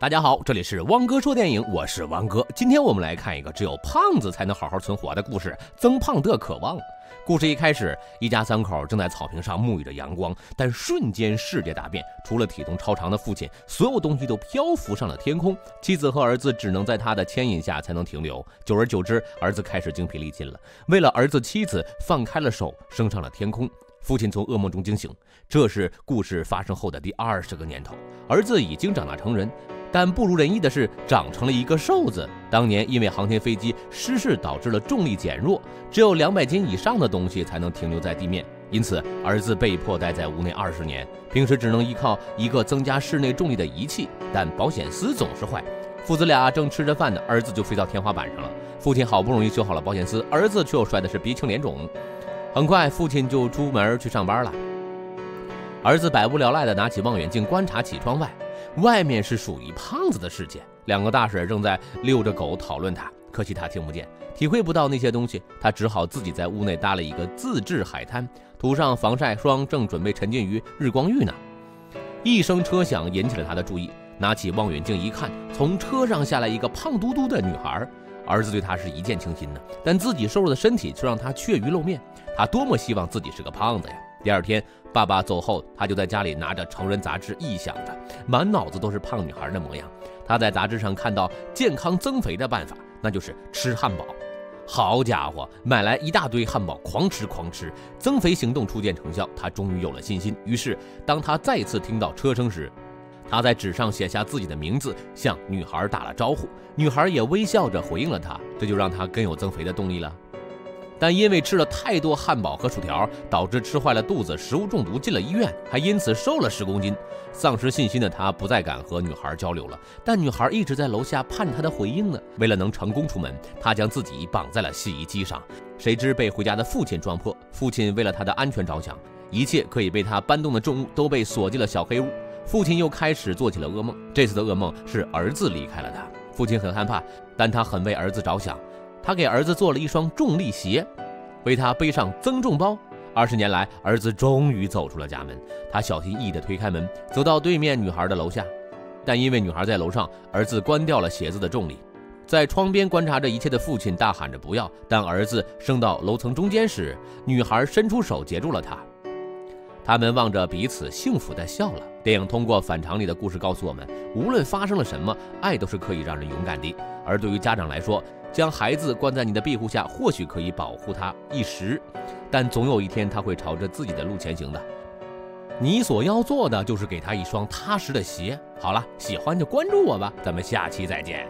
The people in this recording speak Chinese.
大家好，这里是汪哥说电影，我是汪哥。今天我们来看一个只有胖子才能好好存活的故事——增胖的渴望。故事一开始，一家三口正在草坪上沐浴着阳光，但瞬间世界大变，除了体重超长的父亲，所有东西都漂浮上了天空。妻子和儿子只能在他的牵引下才能停留。久而久之，儿子开始精疲力尽了。为了儿子，妻子放开了手，升上了天空。父亲从噩梦中惊醒，这是故事发生后的第二十个年头，儿子已经长大成人。但不如人意的是，长成了一个瘦子。当年因为航天飞机失事导致了重力减弱，只有两百斤以上的东西才能停留在地面，因此儿子被迫待在屋内二十年，平时只能依靠一个增加室内重力的仪器。但保险丝总是坏，父子俩正吃着饭呢，儿子就飞到天花板上了。父亲好不容易修好了保险丝，儿子却又摔的是鼻青脸肿。很快，父亲就出门去上班了。儿子百无聊赖地拿起望远镜观察起窗外。外面是属于胖子的世界，两个大婶正在遛着狗讨论他，可惜他听不见，体会不到那些东西，他只好自己在屋内搭了一个自制海滩，涂上防晒霜，正准备沉浸于日光浴呢。一声车响引起了他的注意，拿起望远镜一看，从车上下来一个胖嘟嘟的女孩，儿子对她是一见倾心呢，但自己瘦弱的身体却让他怯于露面，他多么希望自己是个胖子呀！第二天，爸爸走后，他就在家里拿着成人杂志，臆想着，满脑子都是胖女孩的模样。他在杂志上看到健康增肥的办法，那就是吃汉堡。好家伙，买来一大堆汉堡，狂吃狂吃，增肥行动初见成效，他终于有了信心。于是，当他再次听到车声时，他在纸上写下自己的名字，向女孩打了招呼，女孩也微笑着回应了他，这就让他更有增肥的动力了。但因为吃了太多汉堡和薯条，导致吃坏了肚子，食物中毒进了医院，还因此瘦了十公斤。丧失信心的他不再敢和女孩交流了。但女孩一直在楼下盼他的回应呢。为了能成功出门，他将自己绑在了洗衣机上。谁知被回家的父亲撞破。父亲为了他的安全着想，一切可以被他搬动的重物都被锁进了小黑屋。父亲又开始做起了噩梦。这次的噩梦是儿子离开了他。父亲很害怕，但他很为儿子着想。他给儿子做了一双重力鞋，为他背上增重包。二十年来，儿子终于走出了家门。他小心翼翼地推开门，走到对面女孩的楼下。但因为女孩在楼上，儿子关掉了鞋子的重力。在窗边观察着一切的父亲大喊着“不要”。当儿子升到楼层中间时，女孩伸出手截住了他。他们望着彼此，幸福地笑了。电影通过反常理的故事告诉我们，无论发生了什么，爱都是可以让人勇敢的。而对于家长来说，将孩子关在你的庇护下，或许可以保护他一时，但总有一天他会朝着自己的路前行的。你所要做的就是给他一双踏实的鞋。好了，喜欢就关注我吧，咱们下期再见。